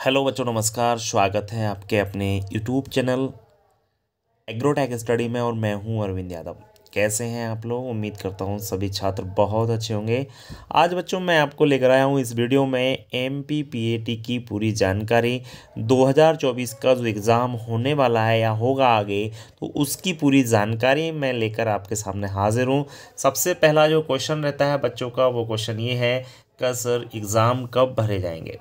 Hello बच्चों, नमस्कार। स्वागत है आपके अपने यूट्यूब चैनल एग्रोटेक स्टडी में और मैं हूँ अरविंद यादव। कैसे हैं आप लोग? उम्मीद करता हूँ सभी छात्र बहुत अच्छे होंगे। आज बच्चों, मैं आपको लेकर आया हूँ इस वीडियो में M P P A T की पूरी जानकारी। 2024 का जो एग्ज़ाम होने वाला है या होगा आगे तो उसकी पूरी जानकारी मैं लेकर आपके सामने हाजिर हूँ। सबसे पहला जो क्वेश्चन रहता है बच्चों का, वो क्वेश्चन ये है, कि सर एग्ज़ाम कब भरे जाएँगे?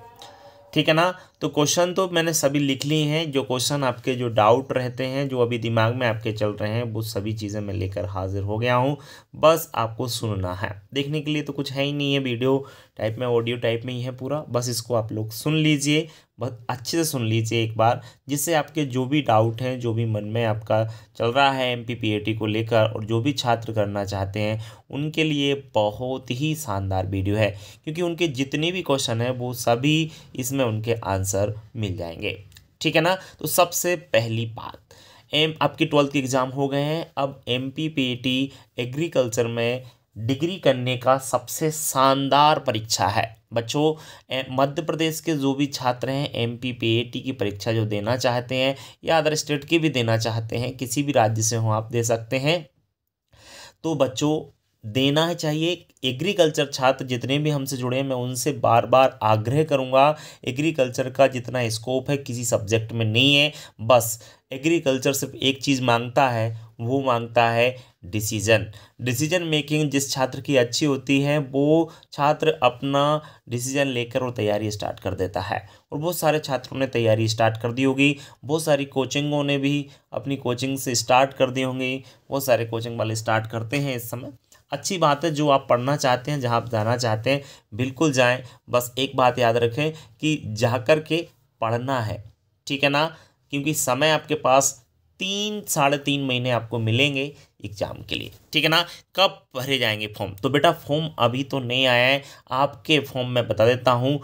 ठीक है ना? तो क्वेश्चन तो मैंने सभी लिख लिए हैं, जो क्वेश्चन आपके जो डाउट रहते हैं, जो अभी दिमाग में आपके चल रहे हैं, वो सभी चीज़ें मैं लेकर हाजिर हो गया हूँ। बस आपको सुनना है। देखने के लिए तो कुछ है ही नहीं है, वीडियो टाइप में, ऑडियो टाइप में ही है पूरा। बस इसको आप लोग सुन लीजिए, बहुत अच्छे से सुन लीजिए एक बार, जिससे आपके जो भी डाउट हैं, जो भी मन में आपका चल रहा है एम पी को लेकर, और जो भी छात्र करना चाहते हैं, उनके लिए बहुत ही शानदार वीडियो है। क्योंकि उनके जितने भी क्वेश्चन हैं, वो सभी इसमें उनके आंसर मिल जाएँगे। ठीक है ना? तो सबसे पहली बात, एम, आपकी ट्वेल्थ के एग्ज़ाम हो गए हैं। अब एम पी टी एग्रीकल्चर में डिग्री करने का सबसे शानदार परीक्षा है। बच्चों मध्य प्रदेश के जो भी छात्र हैं एम पी ए की परीक्षा जो देना चाहते हैं या अदर स्टेट की भी देना चाहते हैं, किसी भी राज्य से हो, आप दे सकते हैं। तो बच्चों देना है चाहिए। एग्रीकल्चर छात्र जितने भी हमसे जुड़े हैं, मैं उनसे बार बार आग्रह करूँगा, एग्रीकल्चर का जितना स्कोप है किसी सब्जेक्ट में नहीं है, बस एग्रीकल्चर सिर्फ़ एक चीज़ माँगता है, वो माँगता है डिसीज़न। डिसीज़न मेकिंग जिस छात्र की अच्छी होती है, वो छात्र अपना डिसीज़न लेकर और तैयारी स्टार्ट कर देता है। और बहुत सारे छात्रों ने तैयारी स्टार्ट कर दी होगी, बहुत सारी कोचिंगों ने भी अपनी कोचिंग से स्टार्ट कर दी होंगी, बहुत सारे कोचिंग वाले स्टार्ट करते हैं इस समय। अच्छी बात है जो आप पढ़ना चाहते हैं, जहाँ आप जाना चाहते हैं, बिल्कुल जाएँ। बस एक बात याद रखें कि जा कर के पढ़ना है, ठीक है ना? क्योंकि समय आपके पास तीन, साढ़े तीन महीने आपको मिलेंगे एग्ज़ाम के लिए, ठीक है ना? कब भरे जाएँगे फॉर्म? तो बेटा फॉर्म अभी तो नहीं आया है। आपके फॉर्म में बता देता हूँ,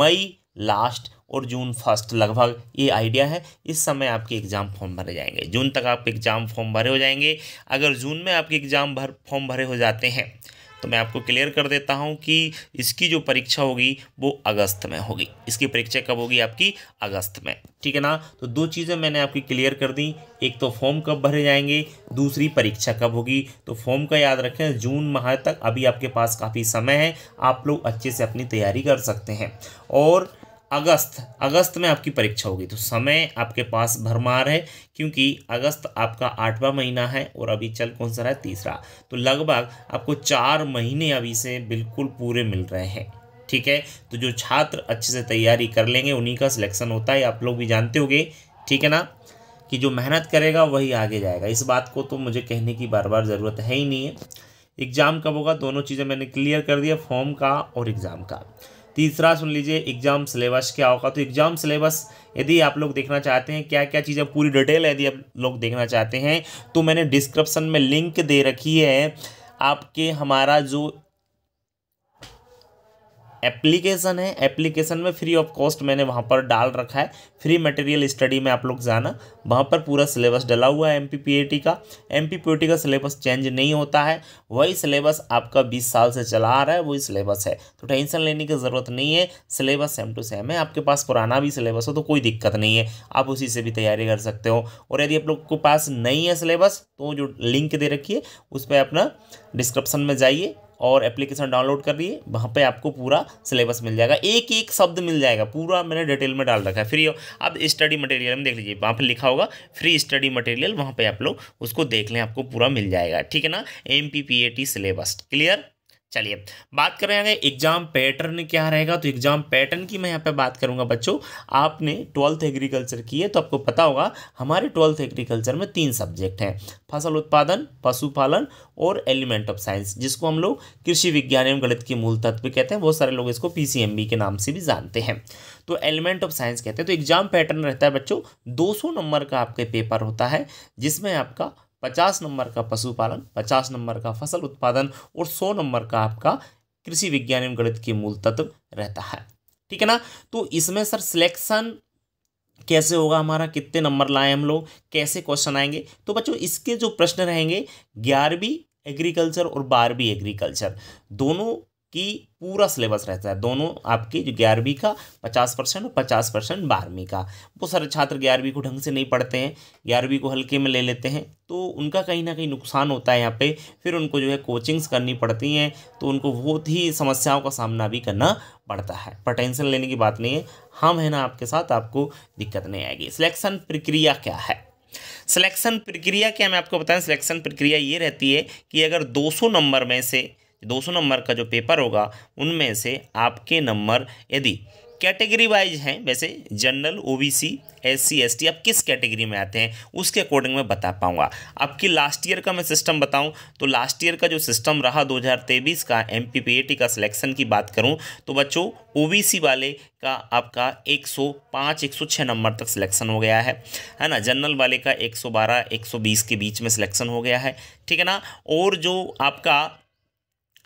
मई लास्ट और जून फ़र्स्ट, लगभग ये आइडिया है। इस समय आपके एग्ज़ाम फॉर्म भरे जाएँगे। जून तक आपके एग्ज़ाम फॉर्म भरे हो जाएँगे। अगर जून में आपके एग्ज़ाम भर, फॉर्म भरे हो जाते हैं तो मैं आपको क्लियर कर देता हूँ कि इसकी जो परीक्षा होगी, वो अगस्त में होगी। इसकी परीक्षा कब होगी आपकी? अगस्त में। ठीक है ना? तो दो चीज़ें मैंने आपकी क्लियर कर दी। एक तो फॉर्म कब भरे जाएँगे, दूसरी परीक्षा कब होगी। तो फॉर्म का याद रखें, जून माह तक अभी आपके पास काफ़ी समय है। आप लोग अच्छे से अपनी तैयारी कर सकते हैं। और अगस्त अगस्त में आपकी परीक्षा होगी। तो समय आपके पास भरमार है, क्योंकि अगस्त आपका आठवां महीना है और अभी चल कौन सा रहा है? तीसरा। तो लगभग आपको चार महीने अभी से बिल्कुल पूरे मिल रहे हैं। ठीक है? तो जो छात्र अच्छे से तैयारी कर लेंगे, उन्हीं का सिलेक्शन होता है, आप लोग भी जानते होंगे। ठीक है ना? कि जो मेहनत करेगा, वही आगे जाएगा। इस बात को तो मुझे कहने की बार बार ज़रूरत है ही नहीं है। एग्ज़ाम कब होगा? दोनों चीज़ें मैंने क्लियर कर दिया फॉर्म का और एग्ज़ाम का। तीसरा सुन लीजिए एग्ज़ाम सिलेबस क्या होगा? तो एग्ज़ाम सिलेबस यदि आप लोग देखना चाहते हैं क्या क्या चीज़ें पूरी डिटेल यदि आप लोग देखना चाहते हैं तो मैंने डिस्क्रिप्सन में लिंक दे रखी है। आपके हमारा जो एप्लीकेशन है। एप्लीकेशन में फ्री ऑफ़ कॉस्ट मैंने वहाँ पर डाल रखा है। फ्री मटेरियल स्टडी में आप लोग जाना। वहाँ पर पूरा सिलेबस डला हुआ है एम पी का। एम पी का सिलेबस चेंज नहीं होता है। वही सिलेबस आपका बीस साल से चला आ रहा है, वही सिलेबस है। तो टेंशन लेने की ज़रूरत नहीं है। सिलेबस सेम टू सेम है। आपके पास पुराना भी सिलेबस हो तो कोई दिक्कत नहीं है। आप उसी से भी तैयारी कर सकते हो। और यदि आप लोग के पास नहीं है सिलेबस तो जो लिंक दे रखिए उस पर अपना डिस्क्रिप्सन में जाइए। और एप्लीकेशन डाउनलोड कर लिए, वहाँ पे आपको पूरा सिलेबस मिल जाएगा। एक एक शब्द मिल जाएगा, पूरा मैंने डिटेल में डाल रखा है। फ्री अब स्टडी मटेरियल में देख लीजिए, वहाँ पे लिखा होगा फ्री स्टडी मटेरियल वहाँ पे आप लोग उसको देख लें, आपको पूरा मिल जाएगा। ठीक है ना? एम पी सिलेबस क्लियर चलिए, बात करें अगर एग्ज़ाम पैटर्न क्या रहेगा। तो एग्ज़ाम पैटर्न की मैं यहाँ पे बात करूँगा बच्चों। आपने ट्वेल्थ एग्रीकल्चर की है तो आपको पता होगा, हमारे ट्वेल्थ एग्रीकल्चर में तीन सब्जेक्ट हैं। फ़सल उत्पादन, पशुपालन और एलिमेंट ऑफ़ साइंस जिसको हम लोग कृषि विज्ञान एवं गणित के मूल तत्व कहते हैं। बहुत सारे लोग इसको पीसीएमबी के नाम से भी जानते हैं। तो एलिमेंट ऑफ़ साइंस कहते हैं। तो एग्ज़ाम पैटर्न रहता है बच्चों, दो सौ नंबर का आपके पेपर होता है, जिसमें आपका पचास नंबर का पशुपालन, पचास नंबर का फ़सल उत्पादन और सौ नंबर का आपका कृषि विज्ञान एवं गणित के मूल तत्व रहता है। ठीक है ना? तो इसमें सर सिलेक्शन कैसे होगा हमारा? कितने नंबर लाए हम लोग? कैसे क्वेश्चन आएँगे? तो बच्चों, इसके जो प्रश्न रहेंगे, ग्यारहवीं एग्रीकल्चर और बारहवीं एग्रीकल्चर दोनों कि पूरा सिलेबस रहता है। दोनों आपके जो ग्यारहवीं का, पचास परसेंट और पचास परसेंट बारहवीं का। बहुत सारे छात्र ग्यारहवीं को ढंग से नहीं पढ़ते हैं, ग्यारहवीं को हल्के में ले लेते हैं तो उनका कहीं ना कहीं नुकसान होता है यहाँ पे। फिर उनको जो है कोचिंग्स करनी पड़ती हैं तो उनको बहुत ही समस्याओं का सामना भी करना पड़ता है। पर टेंशन लेने की बात नहीं है, हम है ना आपके साथ आपको दिक्कत नहीं आएगी। सिलेक्शन प्रक्रिया क्या है? सिलेक्शन प्रक्रिया क्या मैं आपको बताएँ सिलेक्शन प्रक्रिया ये रहती है कि अगर 200 नंबर में से 200 नंबर का जो पेपर होगा, उनमें से आपके नंबर यदि कैटेगरी वाइज हैं, वैसे जनरल ओबीसी एससी एसटी आप किस कैटेगरी में आते हैं, उसके अकॉर्डिंग मैं बता पाऊँगा। आपकी लास्ट ईयर का मैं सिस्टम बताऊँ तो लास्ट ईयर का जो सिस्टम रहा 2023 का एम का सिलेक्शन की बात करूँ तो बच्चों ओबीसी वाले का आपका 105 106 नंबर तक सिलेक्शन हो गया है। है ना? जनरल वाले का 112 120 के बीच में सिलेक्शन हो गया है। ठीक है ना? और जो आपका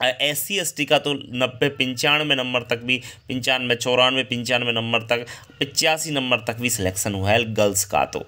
एस सी एस टी का तो नब्बे पंचानवे नंबर तक भी, पंचानवे, चौरानवे, पंचानवे नंबर तक, पचासी नंबर तक भी सिलेक्शन हुआ है गर्ल्स का तो।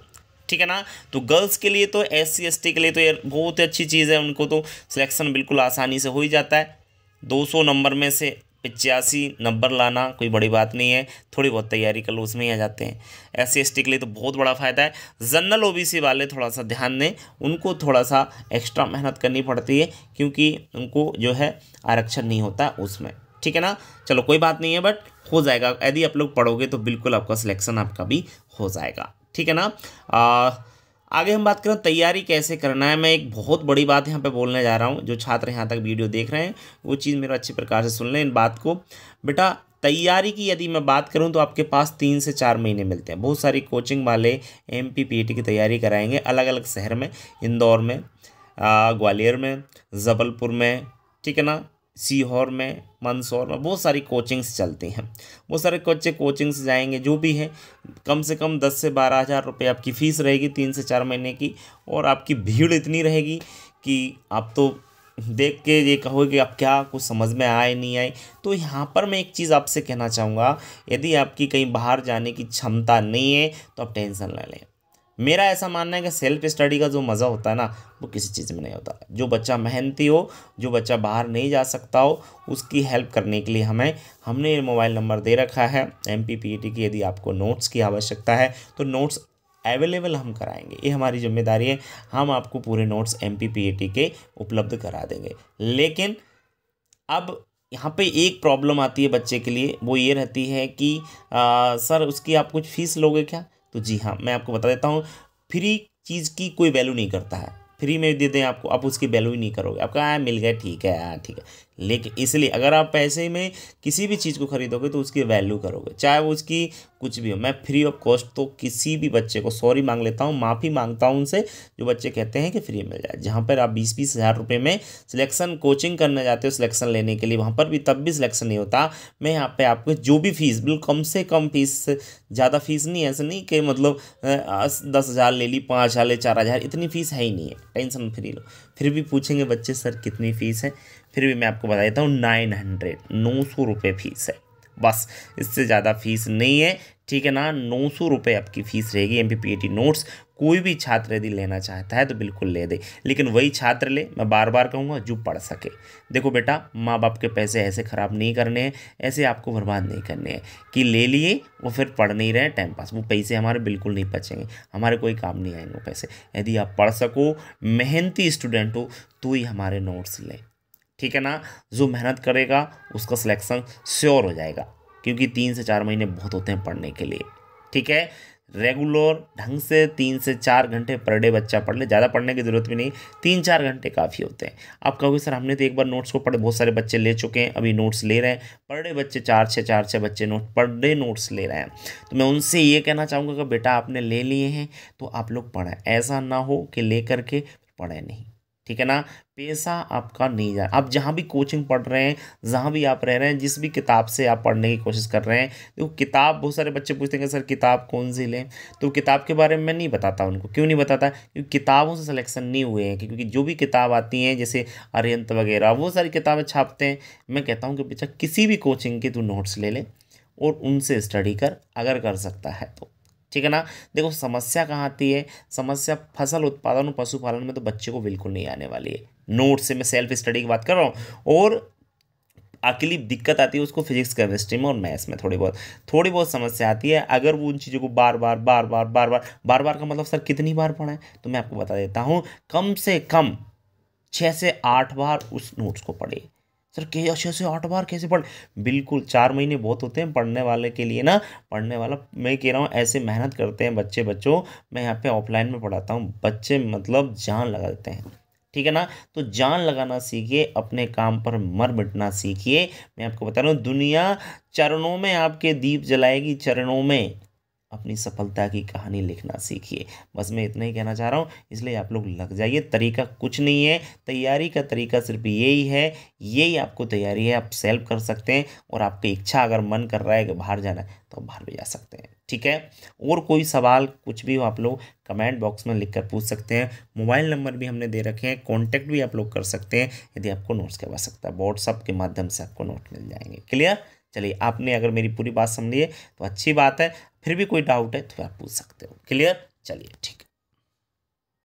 ठीक है ना? तो गर्ल्स के लिए तो एस सी एस टी के लिए तो ये बहुत अच्छी चीज़ है उनको तो सिलेक्शन बिल्कुल आसानी से हो ही जाता है। दो सौ नंबर में से पचासी नंबर लाना कोई बड़ी बात नहीं है थोड़ी बहुत तैयारी कर लो उसमें ही आ जाते हैं। एस सी के लिए तो बहुत बड़ा फ़ायदा है। जनरल ओबीसी वाले थोड़ा सा ध्यान दें उनको थोड़ा सा एक्स्ट्रा मेहनत करनी पड़ती है क्योंकि उनको जो है आरक्षण नहीं होता उसमें। ठीक है ना? चलो कोई बात नहीं है बट हो जाएगा। यदि आप लोग पढ़ोगे तो बिल्कुल आपका सिलेक्शन आपका भी हो जाएगा। ठीक है ना? आ, आगे हम बात करें, तैयारी कैसे करना है? मैं एक बहुत बड़ी बात यहाँ पे बोलने जा रहा हूँ, जो छात्र यहाँ तक वीडियो देख रहे हैं, वो चीज़ मेरा अच्छी प्रकार से सुन लें इन बात को। बेटा, तैयारी की यदि मैं बात करूँ तो आपके पास तीन से चार महीने मिलते हैं। बहुत सारी कोचिंग वाले एम पी की तैयारी कराएँगे अलग अलग शहर में, इंदौर में ग्वालियर में, जबलपुर में, ठीक है ना? सीहोर में, मंदसौर में बहुत सारी कोचिंग्स चलती हैं। बहुत सारे बच्चे कोचिंग्स जाएँगे, जो भी है, कम से कम दस से बारह हज़ार रुपये आपकी फ़ीस रहेगी तीन से चार महीने की, और आपकी भीड़ इतनी रहेगी कि आप तो देख के ये कहोगे कि आप क्या, कुछ समझ में आए नहीं आए। तो यहाँ पर मैं एक चीज़ आपसे कहना चाहूँगा, यदि आपकी कहीं बाहर जाने की क्षमता नहीं है तो आप टेंशन ले लें। मेरा ऐसा मानना है कि सेल्फ स्टडी का जो मज़ा होता है ना वो किसी चीज़ में नहीं होता। जो बच्चा मेहनती हो जो बच्चा बाहर नहीं जा सकता हो उसकी हेल्प करने के लिए हमें हमने मोबाइल नंबर दे रखा है। एम पी की यदि आपको नोट्स की आवश्यकता है तो नोट्स अवेलेबल हम कराएँगे। ये हमारी ज़िम्मेदारी है। हम आपको पूरे नोट्स एम पी के उपलब्ध करा देंगे। लेकिन अब यहाँ पे एक प्रॉब्लम आती है बच्चे के लिए। वो ये रहती है कि आ, सर उसकी आप कुछ फ़ीस लोगे क्या? तो जी हाँ मैं आपको बता देता हूँ, फ्री चीज़ की कोई वैल्यू नहीं करता है। फ्री में दे दें आपको, आप उसकी वैल्यू ही नहीं करोगे। आपका मिल गया, ठीक है हाँ ठीक है। लेकिन इसलिए अगर आप पैसे में किसी भी चीज़ को खरीदोगे तो उसकी वैल्यू करोगे, चाहे वो उसकी कुछ भी हो। मैं फ्री ऑफ़ कॉस्ट तो किसी भी बच्चे को सॉरी मांग लेता हूँ, माफ़ी माँगता हूँ उनसे, जो बच्चे कहते हैं कि फ्री मिल जाए। जहाँ पर आप बीस बीस हज़ार रुपये में सिलेक्शन कोचिंग करने जाते हो सिलेक्शन लेने के लिए, वहाँ पर भी तब भी सिलेक्शन नहीं होता। मैं यहाँ पर आपको जो भी फ़ीस बिल्कुल कम से कम फ़ीस ज़्यादा फ़ीस नहीं, ऐसा नहीं कि मतलब दस हज़ार ले ली, पाँच हज़ार ले, चार हज़ार, इतनी फ़ीस है ही नहीं है टेंशन फ्री लो। फिर भी पूछेंगे बच्चे, सर, कितनी फ़ीस है? फिर भी मैं आपको बता देता हूँ नाइन हंड्रेड नौ सौ रुपये फ़ीस है। बस, इससे ज़्यादा फ़ीस नहीं है। ठीक है ना? नौ सौ रुपये आपकी फ़ीस रहेगी M P P A T notes. कोई भी छात्र यदि लेना चाहता है तो बिल्कुल ले दे। लेकिन वही छात्र ले, मैं बार बार कहूँगा, जो पढ़ सके। देखो बेटा माँ बाप के पैसे ऐसे ख़राब नहीं करने हैं, ऐसे आपको बर्बाद नहीं करने हैं कि ले लिए, वो फिर पढ़ नहीं रहे टाइम पास। वो पैसे हमारे बिल्कुल नहीं बचेंगे। हमारे कोई काम नहीं आएँगे पैसे। यदि आप पढ़ सको, मेहनती स्टूडेंट हो तो ही हमारे नोट्स लें। ठीक है ना? जो मेहनत करेगा, उसका सिलेक्शन श्योर हो जाएगा, क्योंकि तीन से चार महीने बहुत होते हैं पढ़ने के लिए। ठीक है? रेगुलर ढंग से तीन से चार घंटे पर डे बच्चा पढ़ ले, ज़्यादा पढ़ने की ज़रूरत भी नहीं, तीन चार घंटे काफ़ी होते हैं। आप कहोगे, सर, हमने तो एक बार नोट्स को पढ़े, बहुत सारे बच्चे ले चुके हैं, अभी नोट्स ले रहे हैं। पर डे बच्चे, चार छः चार छः बच्चे नोट पर डे नोट्स ले रहे हैं। तो मैं उनसे ये कहना चाहूँगा कि बेटा आपने ले लिए हैं तो आप लोग पढ़ें। ऐसा ना हो कि ले करके पढ़ें नहीं। ठीक है ना? पैसा आपका नहीं जा आप जहाँ भी कोचिंग पढ़ रहे हैं, जहाँ भी आप रह रहे हैं, जिस भी किताब से आप पढ़ने की कोशिश कर रहे हैं तो किताब, बहुत सारे बच्चे पूछते हैं सर, किताब कौन सी लें? तो किताब के बारे में मैं नहीं बताता उनको। क्यों नहीं बताता? क्योंकि किताबों से सिलेक्शन नहीं हुए हैं, क्योंकि जो भी किताब आती हैं, जैसे अरियंत वगैरह, वो सारी किताबें छापते हैं। मैं कहता हूँ कि बच्चा किसी भी कोचिंग के तू नोट्स ले ले और उनसे स्टडी कर, अगर कर सकता है तो। ठीक है ना? देखो, समस्या कहाँ आती है? समस्या फ़सल उत्पादन और पशुपालन में तो बच्चे को बिल्कुल नहीं आने वाली है। नोट से मैं सेल्फ स्टडी की बात कर रहा हूँ और अकेली दिक्कत आती है उसको फिजिक्स केमिस्ट्री में और मैथ्स में थोड़ी बहुत। थोड़ी बहुत समस्या आती है। अगर वो उन चीज़ों को बार बार बार बार बार बार बार बार का मतलब सर कितनी बार पढ़ा है? तो मैं आपको बता देता हूँ, कम से कम छः से आठ बार उस नोट्स को पढ़े। सर, के अच्छे से आठ बार कैसे पढ़? बिल्कुल, चार महीने बहुत होते हैं पढ़ने वाले के लिए ना। पढ़ने वाला, मैं कह रहा हूँ, ऐसे मेहनत करते हैं बच्चे बच्चों। मैं यहाँ पे ऑफलाइन में पढ़ाता हूँ। बच्चे मतलब जान लगा देते हैं। ठीक है ना? तो जान लगाना सीखिए, अपने काम पर मर मिटना सीखिए। मैं आपको बता रहा हूँ, दुनिया चरणों में आपके दीप जलाएगी, चरणों में। अपनी सफलता की कहानी लिखना सीखिए। बस मैं इतना ही कहना चाह रहा हूँ, इसलिए आप लोग लग जाइए। तरीका कुछ नहीं है, तैयारी का तरीका सिर्फ़ यही है, यही आपको तैयारी है, आप सेल्फ कर सकते हैं और आपकी इच्छा अगर मन कर रहा है कि बाहर जाना है तो बाहर भी जा सकते हैं, ठीक है? और कोई सवाल कुछ भी हो, आप लोग कमेंट बॉक्स में लिख पूछ सकते हैं। मोबाइल नंबर भी हमने दे रखे हैं, कॉन्टैक्ट भी आप लोग कर सकते हैं। यदि आपको नोट्स की आवश्यकता है व्हाट्सअप के माध्यम से आपको नोट मिल जाएँगे, क्लियर? चलिए, आपने अगर मेरी पूरी बात समझी है तो अच्छी बात है, फिर भी कोई डाउट है तो आप पूछ सकते हो। क्लियर चलिए, ठीक है।